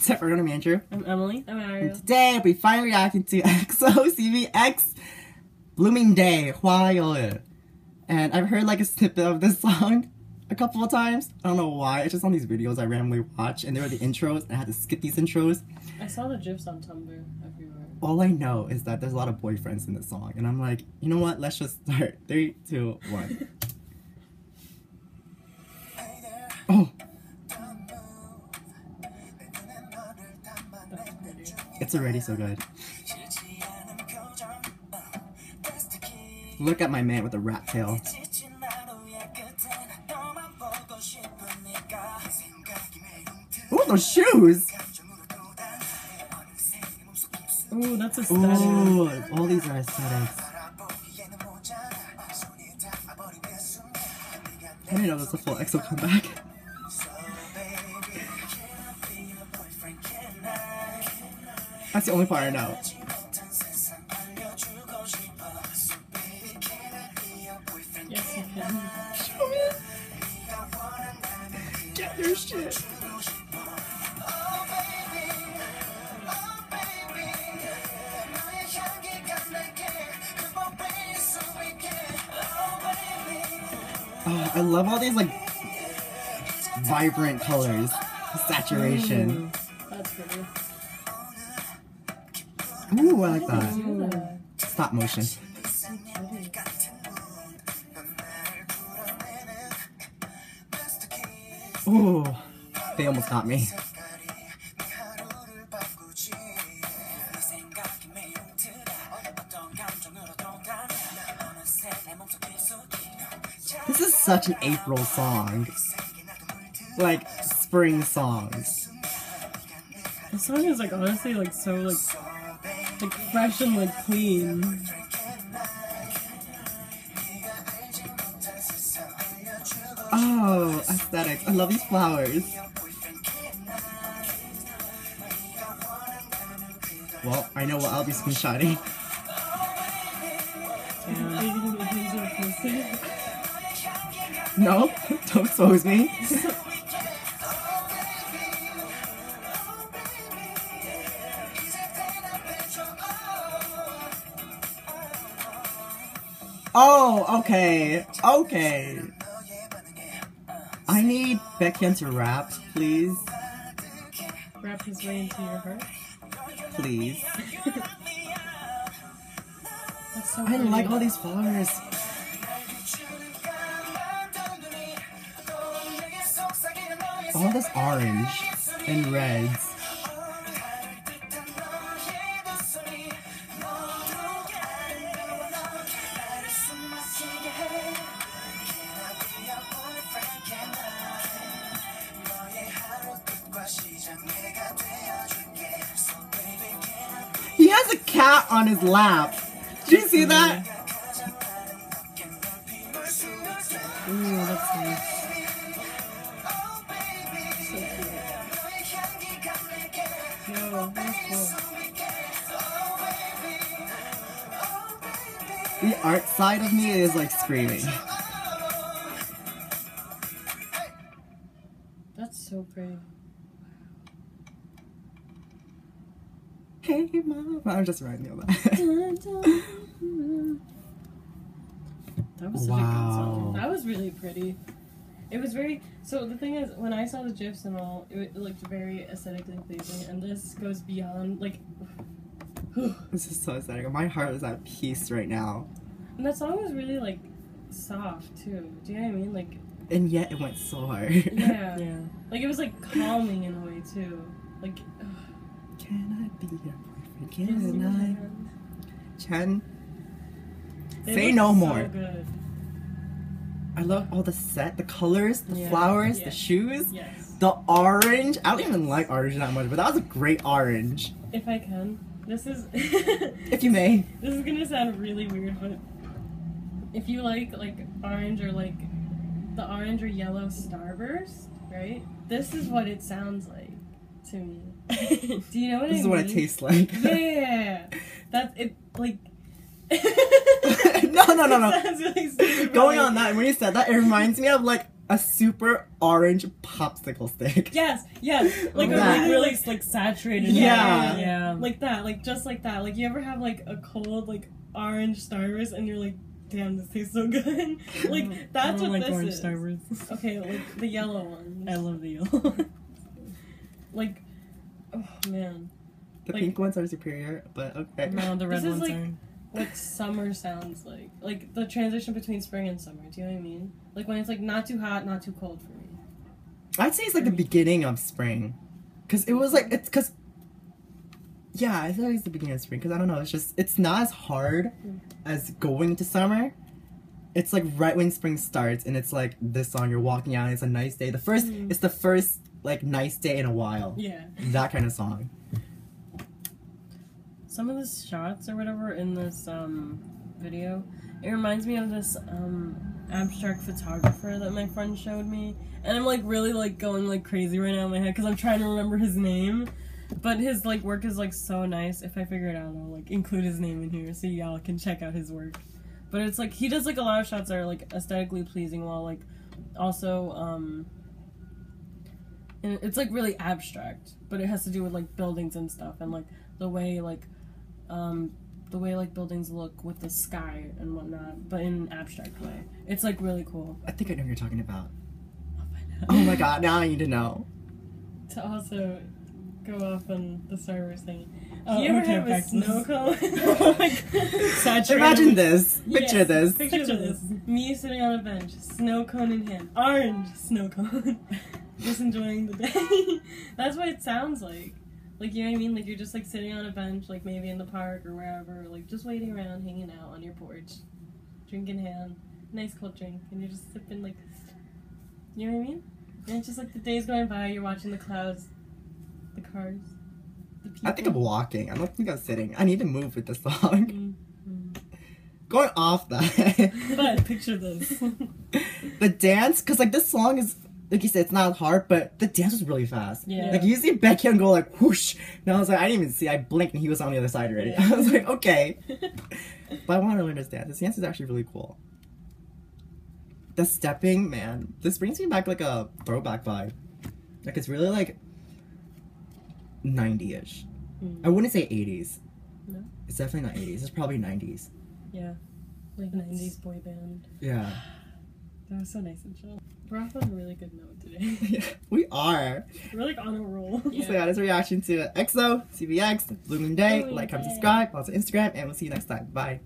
What's up, everyone? I'm Andrew. I'm Emily. I'm Ariel. And today, we finally reacting to EXO-CBX Blooming Day, Hwayeol. And I've heard like a snippet of this song a couple of times. I don't know why. It's just on these videos I randomly watch, and there were the intros, and I had to skip these intros. I saw the gifs on Tumblr everywhere. All I know is that there's a lot of boyfriends in this song, and I'm like, you know what? Let's just start. Three, two, one. oh. It's already so good. Look at my man with the rat tail. Ooh, those shoes! Ooh, that's aesthetic. Ooh, all these are aesthetics. I didn't know was a full EXO comeback. That's the only part I know. Yes, you can. Get your shit. Oh, I love all these like vibrant colors, saturation. Mm, pretty. Ooh, I like that. Stop motion. Ooh, they almost got me. This is such an April song. Like spring songs. The song is like honestly like so like like fresh and like clean. Oh, aesthetics. I love these flowers. Well, I know what I'll be screenshotting. Are you gonna be using a post-it? No, don't expose me. Oh, okay, okay. I need Baekhyun to rap, please, Wrap his way into your heart. please. That's so I like all these flowers. All this orange and reds. A cat on his lap. Did you see that? Ooh, that's nice. Cool. The art side of me is like screaming. That's so pretty. Hey, mom. I'm just writing all that. That was such a good Wow. song. That was really pretty. It was very. So the thing is, when I saw the gifs and all, it, it looked very aesthetically pleasing, and this goes beyond like. this is so aesthetic. My heart is at peace right now. And that song was really like soft too. Do you know what I mean? Like And yet it went so hard. yeah, Yeah. like it was like calming in a way too. Like. Can I be your boyfriend? Can I? Chen, They say no so more. good. I love all the set, the colors, the Yeah. flowers, the shoes, Yes. the orange. I don't even like orange that much, but that was a great orange. If I can, this is. If you may. This is gonna sound really weird, but if you like like orange or like the orange or yellow starburst, right? This is what it sounds like to me. Do you know what I This mean? is what it tastes like. Yeah, that's it. Like. no, no, no, no. Really Going on that, when you said that, it reminds me of like a super orange popsicle stick. Yes, yes. Like a really, really like, like saturated. Yeah. yeah. like that, like just like that. Like you ever have like a cold like orange Starburst and you're like, damn, this tastes so good. like I that's don't what like this orange is. Starburst. Okay, like the yellow one. I love the yellow. Like, oh man, The Like- pink ones are superior, but okay. no, the red This is ones like- are. what summer sounds like. Like the transition between spring and summer. Do you know what I mean? Like when it's like not too hot, not too cold for me. I'd say it's like the beginning of spring, cause it was like it's cause. Yeah, I feel like it's the beginning of spring because I don't know. It's just it's not as hard mm. as going to summer. It's like right when spring starts, and it's like this song. You're walking out, and it's a nice day. The 1st Mhm. it's the first like nice day in a while. Yeah. That kind of song. Some of the shots or whatever in this um, video, it reminds me of this um, abstract photographer that my friend showed me, and I'm like really like going like crazy right now in my head because I'm trying to remember his name. But his like work is like so nice. If I figure it out, I'll like include his name in here so y'all can check out his work. But it's like he does like a lot of shots that are like aesthetically pleasing while like also um and it's like really abstract, but it has to do with like buildings and stuff and like the way like um the way like buildings look with the sky and whatnot, but in an abstract way. It's like really cool. I think I know what you're talking about. I'll find out. Oh my god! Now I need to know. To also go off on the Starburst thing. Oh, Do you ever okay, have a back snow cone? oh my god. Imagine this. Picture Yes, this. Picture, Picture this. this. Me sitting on a bench, snow cone in hand, orange snow cone, just enjoying the day. That's what it sounds like. Like you know what I mean? Like you're just like sitting on a bench, like maybe in the park or wherever, like just waiting around, hanging out on your porch, drinking hand, nice cold drink, and you're just sipping like, you know what I mean? And it's just like the days going by, you're watching the clouds, the cars, the people. I think I'm walking. I don't think I'm sitting. I need to move with the song. Mm. Going off that. But picture this. the dance, because like this song is, like you said, it's not hard, but the dance was really fast. Yeah. Like you see Baekhyun go like whoosh, and I was like, I didn't even see. I blinked and he was on the other side already. Yeah. I was like, okay. But I want to learn this dance. This dance is actually really cool. The stepping, man, this brings me back like a throwback vibe. Like it's really like 90-ish. Mm. I wouldn't say 80s. No? It's definitely not 80s. It's probably 90s. Yeah. Like 90s boy band. Yeah. That was so nice and chill. We're off on a really good note today. we are. We're like on a roll. So yeah, that's a reaction to EXO, CBX, Blooming Day. Blooming like, comment, Day. subscribe. Also Instagram, and we'll see you next time. Bye.